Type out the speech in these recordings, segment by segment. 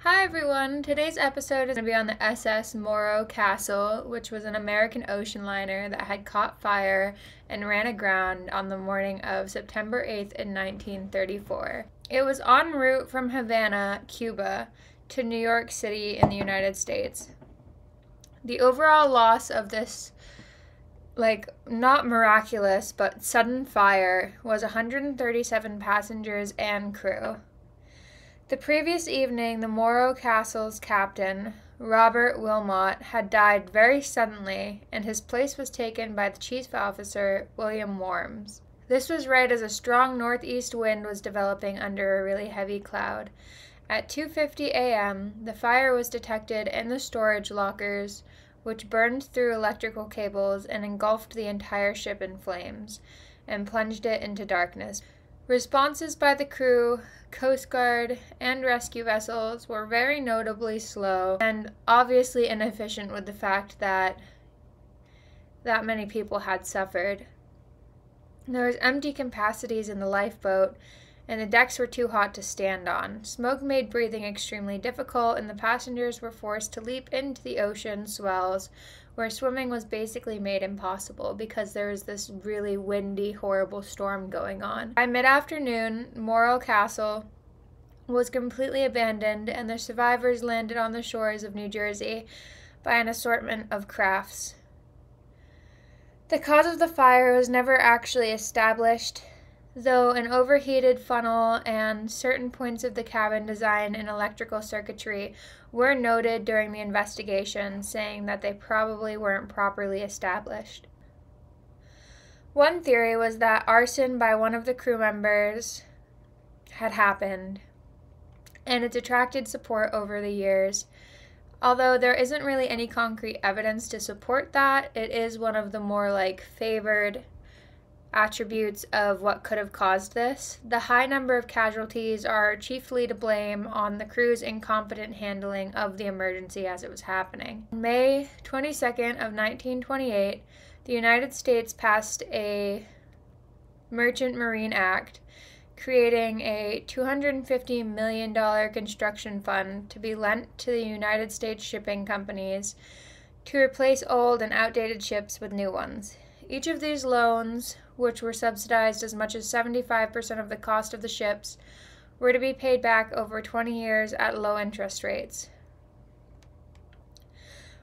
Hi everyone! Today's episode is going to be on the SS Morro Castle, which was an American ocean liner that had caught fire and ran aground on the morning of September 8th in 1934. It was en route from Havana, Cuba, to New York City in the United States. The overall loss of this like not miraculous but sudden fire was 137 passengers and crew. The previous evening, the Morro Castle's captain, Robert Wilmot, had died very suddenly, and his place was taken by the chief officer, William Warms. This was right as a strong northeast wind was developing under a really heavy cloud. At 2:50 a.m., the fire was detected in the storage lockers, which burned through electrical cables and engulfed the entire ship in flames and plunged it into darkness. Responses by the crew, Coast Guard, and rescue vessels were very notably slow and obviously inefficient with the fact that that many people had suffered. There was empty capacities in the lifeboat, and the decks were too hot to stand on. Smoke made breathing extremely difficult, and the passengers were forced to leap into the ocean swells where swimming was basically made impossible because there was this really windy, horrible storm going on. By mid afternoon, Morro Castle was completely abandoned, and the survivors landed on the shores of New Jersey by an assortment of crafts. The cause of the fire was never actually established, though an overheated funnel and certain points of the cabin design and electrical circuitry were noted during the investigation, saying that they probably weren't properly established. One theory was that arson by one of the crew members had happened, and it's attracted support over the years. Although there isn't really any concrete evidence to support that, it is one of the more like favored attributes of what could have caused this. The high number of casualties are chiefly to blame on the crew's incompetent handling of the emergency as it was happening. On May 22nd of 1928, the United States passed a Merchant Marine Act creating a $250 million construction fund to be lent to the United States shipping companies to replace old and outdated ships with new ones. Each of these loans which were subsidized as much as 75% of the cost of the ships, were to be paid back over 20 years at low interest rates.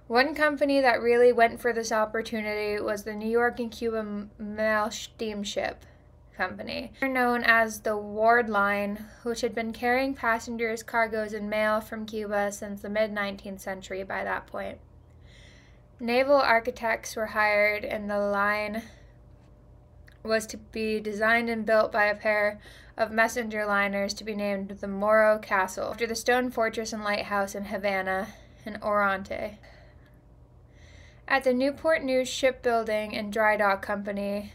One company that really went for this opportunity was the New York and Cuba Mail Steamship Company, known as the Ward Line, which had been carrying passengers, cargoes, and mail from Cuba since the mid 19th century by that point. Naval architects were hired, and the line was to be designed and built by a pair of messenger liners to be named the Morro Castle, after the stone fortress and lighthouse in Havana and Oriente. At the Newport News Shipbuilding and Dry Dock Company,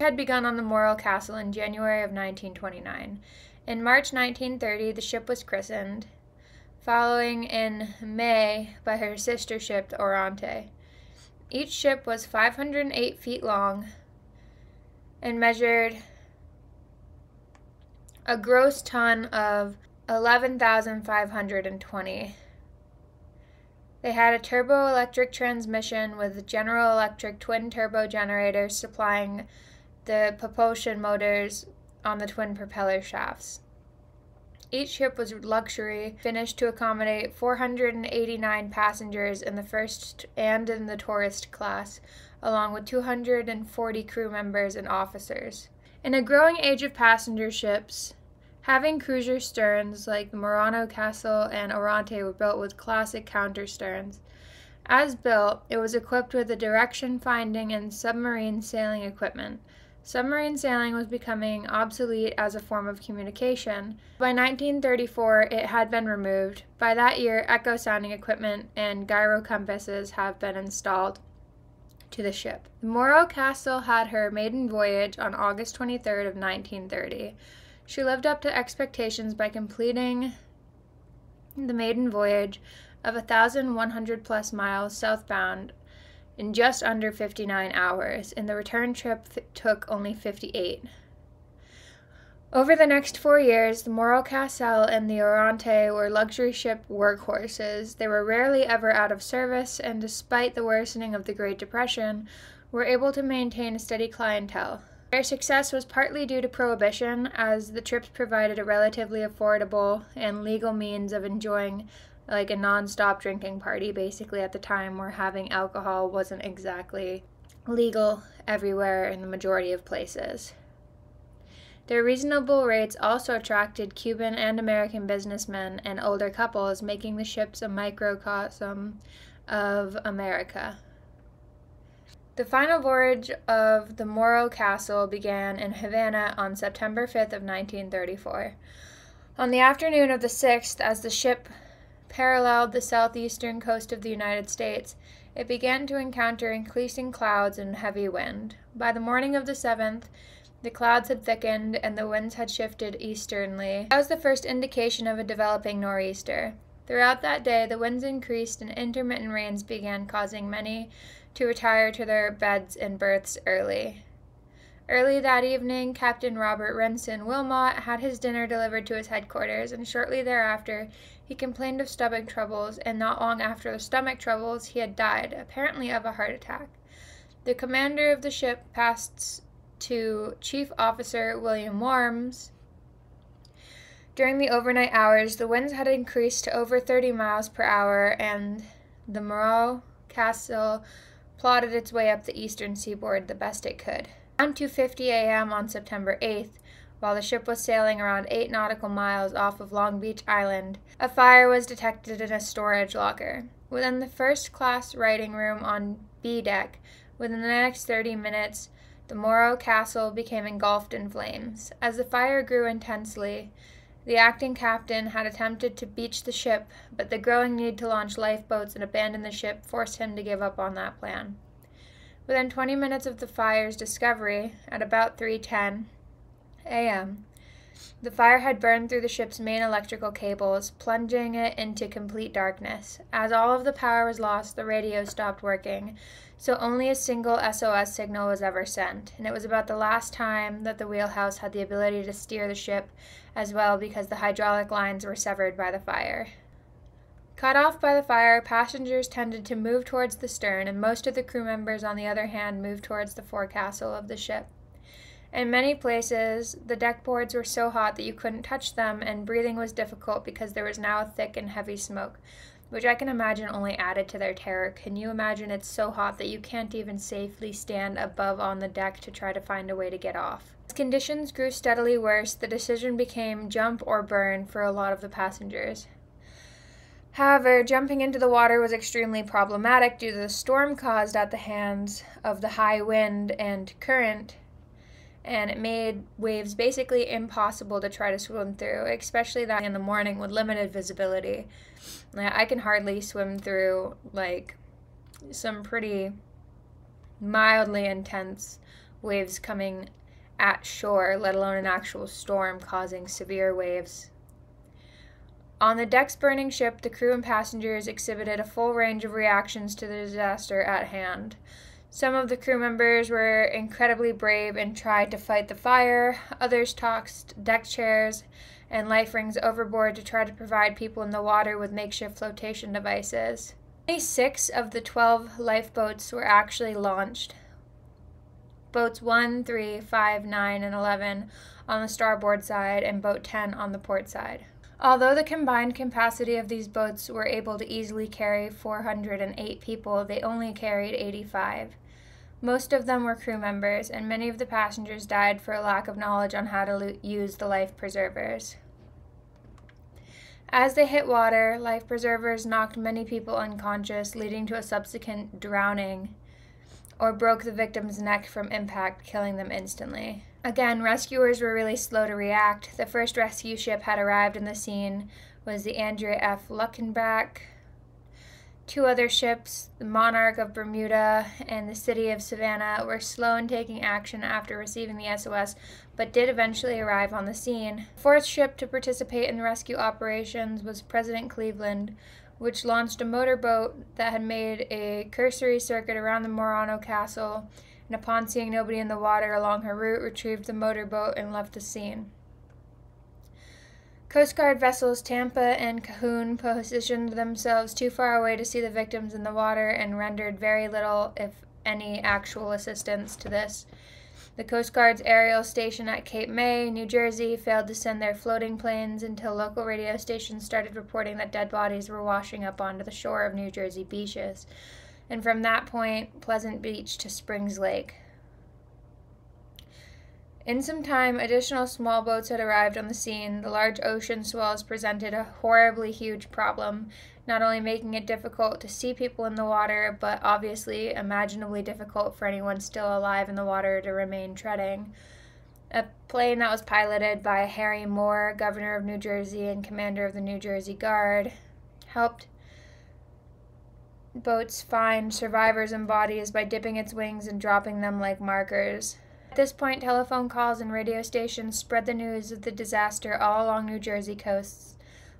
had begun on the Morro Castle in January of 1929. In March 1930, the ship was christened, following in May by her sister ship, the Oriente. Each ship was 508 feet long, and measured a gross ton of 11,520. They had a turboelectric transmission with General Electric twin turbo generators supplying the propulsion motors on the twin propeller shafts. Each ship was luxury, finished to accommodate 489 passengers in the first and in the tourist class, along with 240 crew members and officers. In a growing age of passenger ships, having cruiser sterns like the Morro Castle and Oriente were built with classic counter sterns. As built, it was equipped with a direction finding and submarine sailing equipment. Submarine sailing was becoming obsolete as a form of communication. By 1934, it had been removed. By that year, echo sounding equipment and gyro compasses have been installed to the ship. The Morro Castle had her maiden voyage on August 23rd of 1930. She lived up to expectations by completing the maiden voyage of 1,100 plus miles southbound in just under 59 hours, and the return trip took only 58. Over the next four years, the Morro Castle and the Oriente were luxury ship workhorses. They were rarely ever out of service, and despite the worsening of the Great Depression, were able to maintain a steady clientele. Their success was partly due to prohibition, as the trips provided a relatively affordable and legal means of enjoying like a non-stop drinking party basically at the time where having alcohol wasn't exactly legal everywhere in the majority of places. Their reasonable rates also attracted Cuban and American businessmen and older couples, making the ships a microcosm of America. The final voyage of the Morro Castle began in Havana on September 5th of 1934. On the afternoon of the 6th, as the ship paralleled the southeastern coast of the United States, it began to encounter increasing clouds and heavy wind. By the morning of the 7th, the clouds had thickened and the winds had shifted easternly. That was the first indication of a developing nor'easter. Throughout that day, the winds increased and intermittent rains began, causing many to retire to their beds and berths early. Early that evening, Captain Robert Renson Wilmot had his dinner delivered to his headquarters, and shortly thereafter he complained of stomach troubles, and not long after the stomach troubles he had died, apparently of a heart attack. The commander of the ship passed to Chief Officer William Warms. During the overnight hours, the winds had increased to over 30 miles per hour, and the Morro Castle plodded its way up the eastern seaboard the best it could. Around 2:50 a.m. on September 8th, while the ship was sailing around 8 nautical miles off of Long Beach Island, a fire was detected in a storage locker. Within the first class writing room on B deck, within the next 30 minutes, the Morro Castle became engulfed in flames. As the fire grew intensely, the acting captain had attempted to beach the ship, but the growing need to launch lifeboats and abandon the ship forced him to give up on that plan. Within 20 minutes of the fire's discovery, at about 3:10 a.m., the fire had burned through the ship's main electrical cables, plunging it into complete darkness. As all of the power was lost, the radio stopped working, so only a single SOS signal was ever sent, and it was about the last time that the wheelhouse had the ability to steer the ship as well because the hydraulic lines were severed by the fire. Cut off by the fire, passengers tended to move towards the stern, and most of the crew members, on the other hand, moved towards the forecastle of the ship. In many places, the deck boards were so hot that you couldn't touch them, and breathing was difficult because there was now a thick and heavy smoke which I can imagine only added to their terror. Can you imagine it's so hot that you can't even safely stand above on the deck to try to find a way to get off? As conditions grew steadily worse, the decision became jump or burn for a lot of the passengers. However, jumping into the water was extremely problematic due to the storm caused at the hands of the high wind and current and it made waves basically impossible to try to swim through, especially that in the morning with limited visibility. I can hardly swim through like some pretty mildly intense waves coming at shore, let alone an actual storm causing severe waves. On the deck's burning ship, the crew and passengers exhibited a full range of reactions to the disaster at hand. Some of the crew members were incredibly brave and tried to fight the fire. Others tossed deck chairs and life rings overboard to try to provide people in the water with makeshift flotation devices. Only six of the 12 lifeboats were actually launched. Boats 1, 3, 5, 9, and 11 on the starboard side, and boat 10 on the port side. Although the combined capacity of these boats were able to easily carry 408 people, they only carried 85. Most of them were crew members, and many of the passengers died for a lack of knowledge on how to use the life preservers. As they hit water, life preservers knocked many people unconscious, leading to a subsequent drowning, or broke the victim's neck from impact, killing them instantly. Again, rescuers were really slow to react. The first rescue ship had arrived in the scene was the Andrea F. Luckenbach. Two other ships, the Monarch of Bermuda and the City of Savannah, were slow in taking action after receiving the SOS, but did eventually arrive on the scene. The fourth ship to participate in the rescue operations was President Cleveland, which launched a motorboat that had made a cursory circuit around the Morano Castle and upon seeing nobody in the water along her route, retrieved the motorboat and left the scene. Coast Guard vessels Tampa and Cahoone positioned themselves too far away to see the victims in the water and rendered very little, if any, actual assistance to this. The Coast Guard's aerial station at Cape May, New Jersey, failed to send their floating planes until local radio stations started reporting that dead bodies were washing up onto the shore of New Jersey beaches. And from that point, Pleasant Beach to Springs Lake. In some time, additional small boats had arrived on the scene. The large ocean swells presented a horribly huge problem, not only making it difficult to see people in the water, but obviously imaginably difficult for anyone still alive in the water to remain treading. A plane that was piloted by Harry Moore, governor of New Jersey and commander of the New Jersey Guard, helped boats find survivors and bodies by dipping its wings and dropping them like markers. At this point, telephone calls and radio stations spread the news of the disaster all along New Jersey coasts.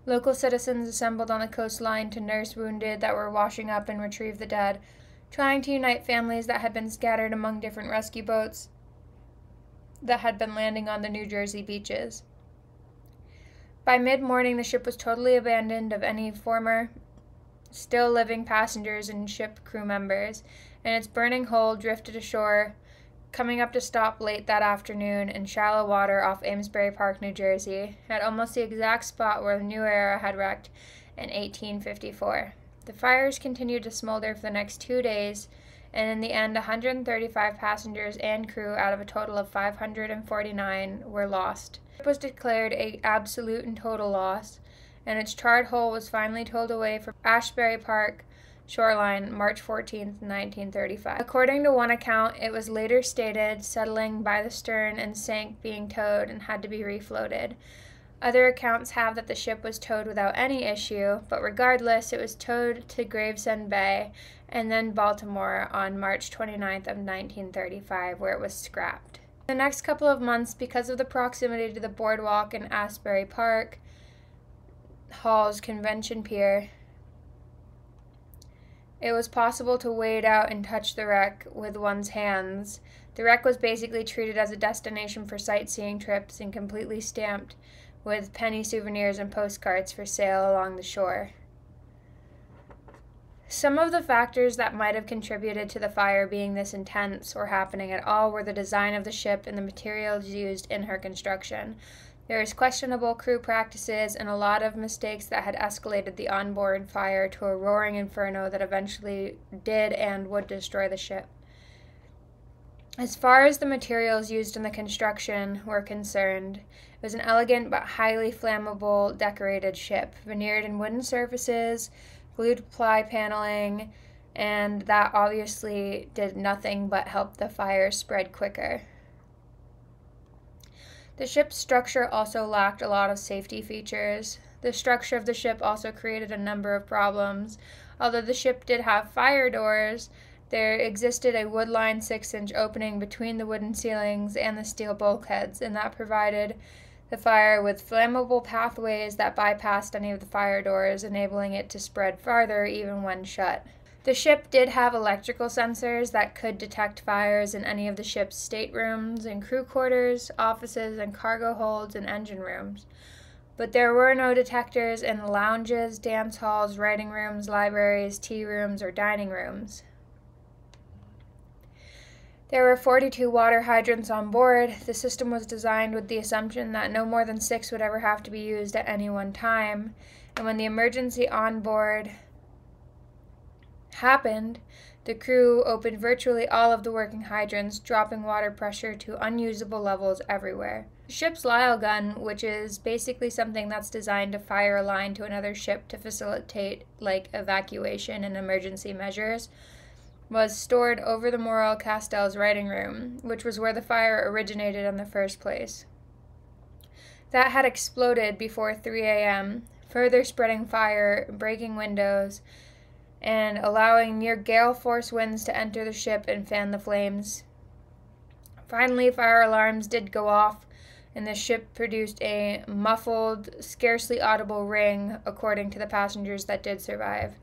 Local citizens assembled on the coastline to nurse wounded that were washing up and retrieve the dead, trying to unite families that had been scattered among different rescue boats that had been landing on the New Jersey beaches. By mid morning, the ship was totally abandoned of any former still living passengers and ship crew members, and its burning hull drifted ashore coming up to stop late that afternoon in shallow water off Asbury Park, New Jersey, at almost the exact spot where the New Era had wrecked in 1854. The fires continued to smolder for the next two days, and in the end, 135 passengers and crew out of a total of 549 were lost. It was declared a absolute and total loss, and its charred hull was finally towed away from Asbury Park shoreline March 14, 1935. According to one account, it was later stated settling by the stern and sank being towed and had to be refloated. Other accounts have that the ship was towed without any issue, but regardless, it was towed to Gravesend Bay and then Baltimore on March 29th of 1935, where it was scrapped. The next couple of months, because of the proximity to the boardwalk in Asbury Park, Hall's Convention Pier, it was possible to wade out and touch the wreck with one's hands. The wreck was basically treated as a destination for sightseeing trips and completely stamped with penny souvenirs and postcards for sale along the shore. Some of the factors that might have contributed to the fire being this intense or happening at all were the design of the ship and the materials used in her construction. There was questionable crew practices and a lot of mistakes that had escalated the onboard fire to a roaring inferno that eventually did and would destroy the ship. As far as the materials used in the construction were concerned, it was an elegant but highly flammable decorated ship, veneered in wooden surfaces, glued ply paneling, and that obviously did nothing but help the fire spread quicker. The ship's structure also lacked a lot of safety features. The structure of the ship also created a number of problems. Although the ship did have fire doors, there existed a wood lined 6 inch opening between the wooden ceilings and the steel bulkheads, and that provided the fire with flammable pathways that bypassed any of the fire doors, enabling it to spread farther even when shut. The ship did have electrical sensors that could detect fires in any of the ship's staterooms and crew quarters, offices, and cargo holds and engine rooms. But there were no detectors in the lounges, dance halls, writing rooms, libraries, tea rooms, or dining rooms. There were 42 water hydrants on board. The system was designed with the assumption that no more than six would ever have to be used at any one time. And when the emergency on board happened, the crew opened virtually all of the working hydrants, dropping water pressure to unusable levels everywhere. The ship's Lyle gun, which is basically something that's designed to fire a line to another ship to facilitate like evacuation and emergency measures, was stored over the Morro Castle's writing room, which was where the fire originated in the first place. That had exploded before 3 a.m., further spreading fire, breaking windows, and allowing near gale force winds to enter the ship and fan the flames. Finally, fire alarms did go off, and the ship produced a muffled, scarcely audible ring, according to the passengers that did survive.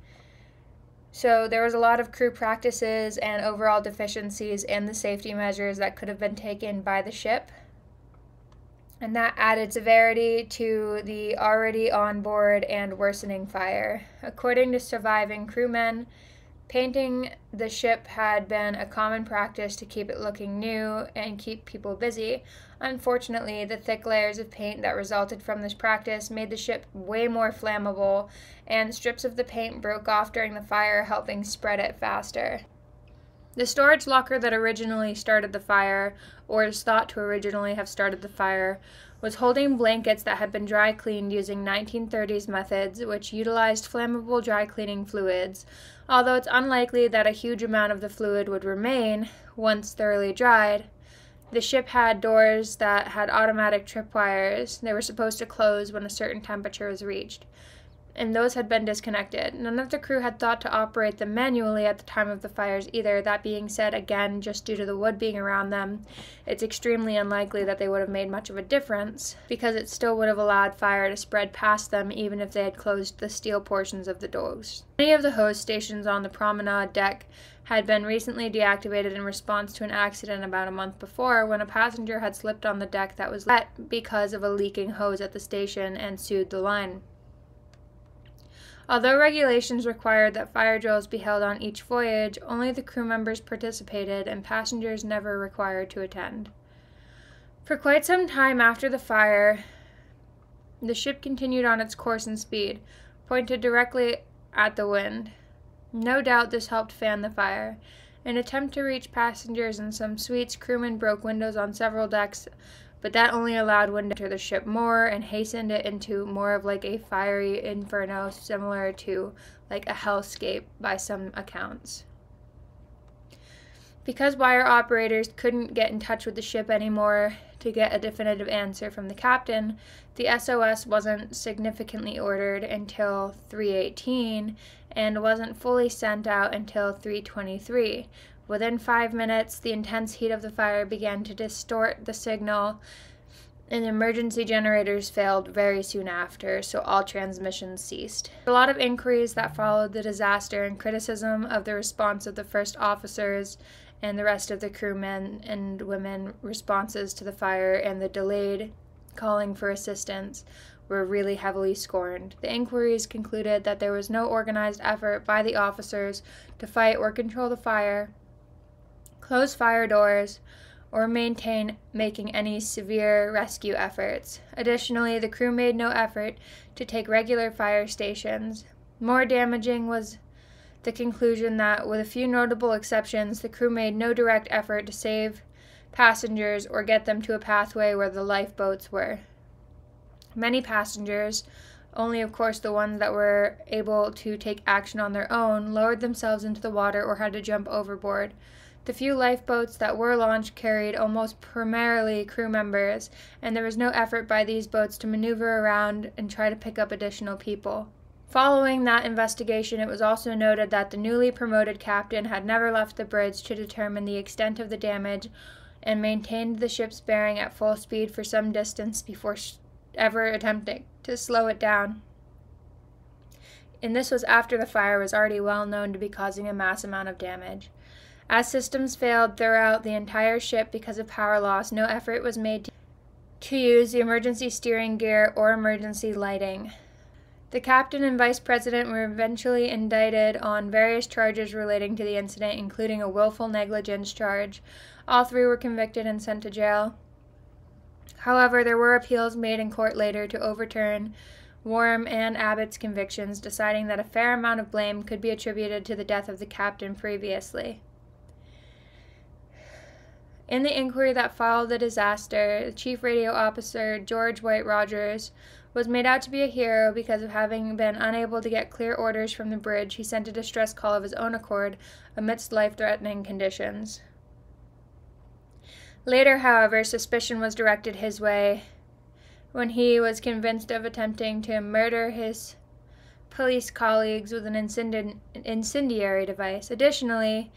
So, there was a lot of crew practices and overall deficiencies in the safety measures that could have been taken by the ship. And that added severity to the already on board and worsening fire. According to surviving crewmen, painting the ship had been a common practice to keep it looking new and keep people busy. Unfortunately, the thick layers of paint that resulted from this practice made the ship way more flammable, and strips of the paint broke off during the fire, helping spread it faster. The storage locker that originally started the fire, or is thought to originally have started the fire, was holding blankets that had been dry cleaned using 1930s methods, which utilized flammable dry cleaning fluids. Although it's unlikely that a huge amount of the fluid would remain once thoroughly dried, the ship had doors that had automatic tripwires. They were supposed to close when a certain temperature was reached and those had been disconnected. None of the crew had thought to operate them manually at the time of the fires either. That being said, again, just due to the wood being around them, it's extremely unlikely that they would have made much of a difference because it still would have allowed fire to spread past them even if they had closed the steel portions of the doors. Many of the hose stations on the promenade deck had been recently deactivated in response to an accident about a month before when a passenger had slipped on the deck that was let because of a leaking hose at the station and sued the line. Although regulations required that fire drills be held on each voyage, only the crew members participated and passengers never required to attend. For quite some time after the fire, the ship continued on its course and speed, pointed directly at the wind. No doubt this helped fan the fire. In an attempt to reach passengers in some suites, crewmen broke windows on several decks but that only allowed wind to enter the ship more and hastened it into more of like a fiery inferno similar to like a hellscape by some accounts. Because wire operators couldn't get in touch with the ship anymore to get a definitive answer from the captain, the SOS wasn't significantly ordered until 318 and wasn't fully sent out until 323, Within five minutes, the intense heat of the fire began to distort the signal, and the emergency generators failed very soon after, so all transmissions ceased. A lot of inquiries that followed the disaster and criticism of the response of the first officers and the rest of the crewmen and women responses to the fire and the delayed calling for assistance were really heavily scorned. The inquiries concluded that there was no organized effort by the officers to fight or control the fire, close fire doors, or maintain making any severe rescue efforts. Additionally, the crew made no effort to take regular fire stations. More damaging was the conclusion that, with a few notable exceptions, the crew made no direct effort to save passengers or get them to a pathway where the lifeboats were. Many passengers, only of course the ones that were able to take action on their own, lowered themselves into the water or had to jump overboard. The few lifeboats that were launched carried almost primarily crew members, and there was no effort by these boats to maneuver around and try to pick up additional people. Following that investigation, it was also noted that the newly promoted captain had never left the bridge to determine the extent of the damage and maintained the ship's bearing at full speed for some distance before ever attempting to slow it down. And this was after the fire was already well known to be causing a mass amount of damage. As systems failed throughout the entire ship because of power loss, no effort was made to use the emergency steering gear or emergency lighting. The captain and vice president were eventually indicted on various charges relating to the incident, including a willful negligence charge. All three were convicted and sent to jail. However, there were appeals made in court later to overturn Warren and Abbott's convictions, deciding that a fair amount of blame could be attributed to the death of the captain previously. In the inquiry that followed the disaster, Chief Radio Officer George White Rogers was made out to be a hero because of having been unable to get clear orders from the bridge. He sent a distress call of his own accord amidst life threatening conditions. Later, however, suspicion was directed his way when he was convinced of attempting to murder his police colleagues with an incendiary device. Additionally,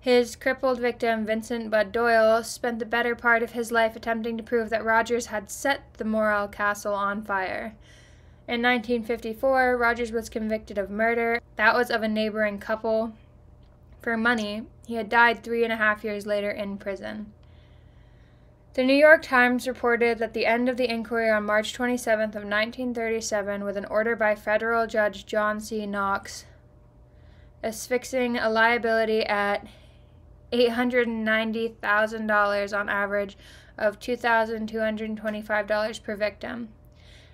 his crippled victim, Vincent Bud Doyle, spent the better part of his life attempting to prove that Rogers had set the Morro Castle on fire. In 1954, Rogers was convicted of murder. That was of a neighboring couple. For money, he had died three and a half years later in prison. The New York Times reported that the end of the inquiry on March 27th of 1937 with an order by federal judge John C. Knox asphyxing a liability at $890,000 on average of $2,225 per victim.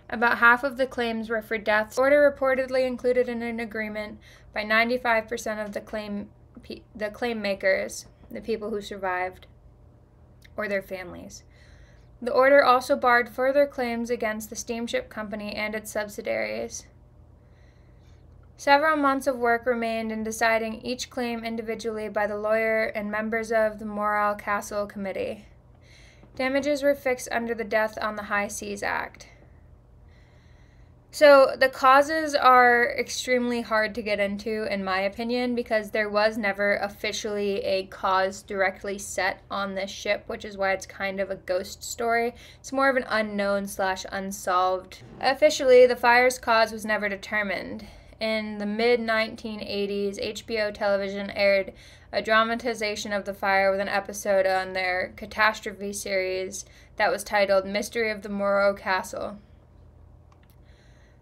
About half of the claims were for deaths. Order reportedly included in an agreement by 95% of the claim the claim makers, the people who survived or their families. The order also barred further claims against the steamship company and its subsidiaries. Several months of work remained in deciding each claim individually by the lawyer and members of the Morro Castle Committee. Damages were fixed under the Death on the High Seas Act. So the causes are extremely hard to get into, in my opinion, because there was never officially a cause directly set on this ship, which is why it's kind of a ghost story. It's more of an unknown slash unsolved. Officially, the fire's cause was never determined. In the mid 1980s, HBO television aired a dramatization of the fire with an episode on their catastrophe series that was titled Mystery of the Morro Castle.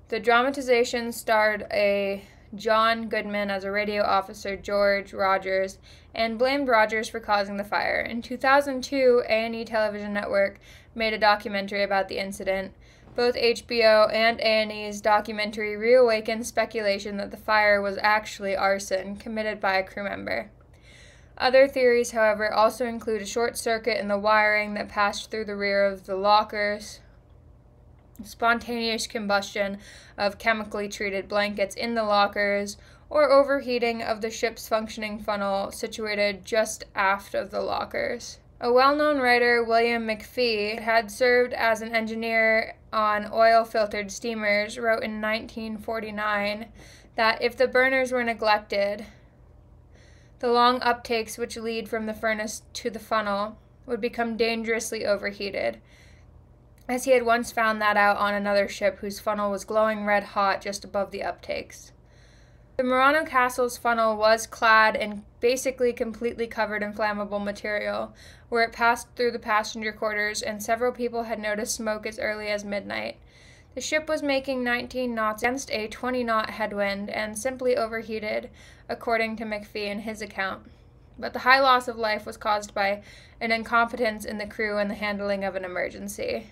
The dramatization starred a John Goodman as a radio officer, George Rogers, and blamed Rogers for causing the fire. In 2002, A&E Television Network made a documentary about the incident. Both HBO and A&E's documentary reawakened speculation that the fire was actually arson committed by a crew member. Other theories, however, also include a short circuit in the wiring that passed through the rear of the lockers, spontaneous combustion of chemically treated blankets in the lockers, or overheating of the ship's functioning funnel situated just aft of the lockers. A well known writer, William McFee, had served as an engineer on oil filtered steamers, wrote in 1949 that if the burners were neglected, the long uptakes which lead from the furnace to the funnel would become dangerously overheated as he had once found that out on another ship whose funnel was glowing red hot just above the uptakes. The Murano Castle's funnel was clad and basically completely covered in flammable material, where it passed through the passenger quarters, and several people had noticed smoke as early as midnight. The ship was making 19 knots against a 20 knot headwind and simply overheated, according to McFee in his account. But the high loss of life was caused by an incompetence in the crew and the handling of an emergency.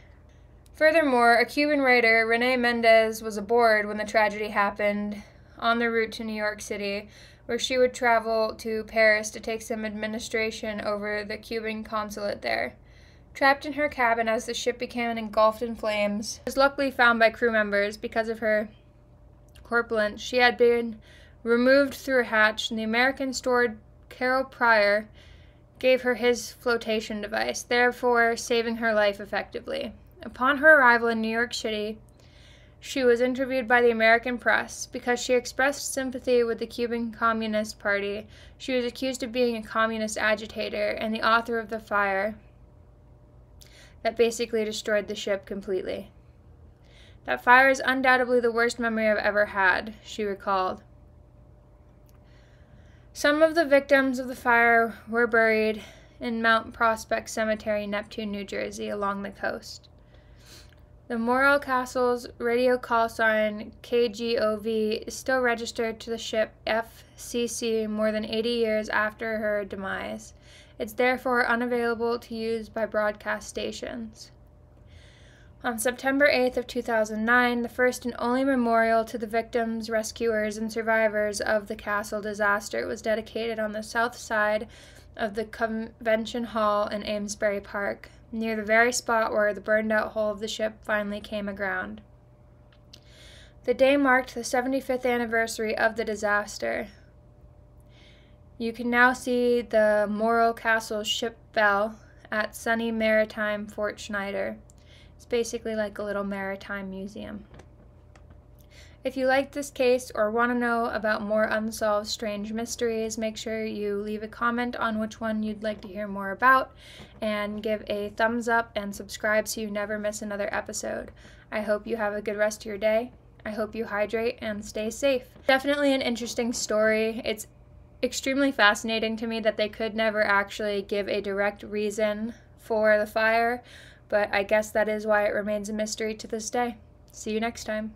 Furthermore, a Cuban writer, Rene Mendez, was aboard when the tragedy happened on the route to New York City, where she would travel to Paris to take some administration over the Cuban consulate there. Trapped in her cabin as the ship became engulfed in flames, was luckily found by crew members because of her corpulence. She had been removed through a hatch, and the American steward Carroll Pryor gave her his flotation device, therefore saving her life effectively. Upon her arrival in New York City, she was interviewed by the American press. Because she expressed sympathy with the Cuban Communist Party, she was accused of being a communist agitator and the author of the fire that basically destroyed the ship completely. That fire is undoubtedly the worst memory I've ever had, she recalled. Some of the victims of the fire were buried in Mount Prospect Cemetery, Neptune, New Jersey, along the coast. The Morro Castle's radio call sign KGOV is still registered to the ship FCC more than 80 years after her demise. It's therefore unavailable to use by broadcast stations. On September 8th of 2009, the first and only memorial to the victims, rescuers, and survivors of the castle disaster was dedicated on the south side of the Convention Hall in Asbury Park near the very spot where the burned out hull of the ship finally came aground. The day marked the 75th anniversary of the disaster. You can now see the Morro Castle ship bell at SUNY Maritime Fort Schuyler. It's basically like a little maritime museum. If you like this case or want to know about more unsolved strange mysteries, make sure you leave a comment on which one you'd like to hear more about and give a thumbs up and subscribe so you never miss another episode. I hope you have a good rest of your day. I hope you hydrate and stay safe. Definitely an interesting story. It's extremely fascinating to me that they could never actually give a direct reason for the fire, but I guess that is why it remains a mystery to this day. See you next time.